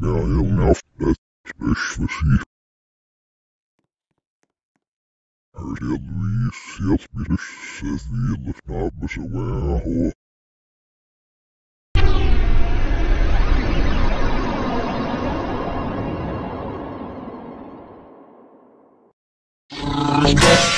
There are an alphabet especific. Artillery selbst civil Stabes Warehouse. Thank you.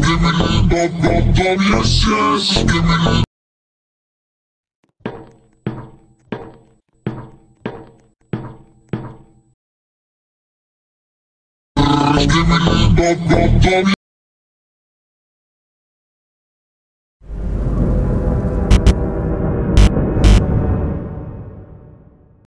give me the bum, bum, bum, yes, yes, give me the Give me bum, bop,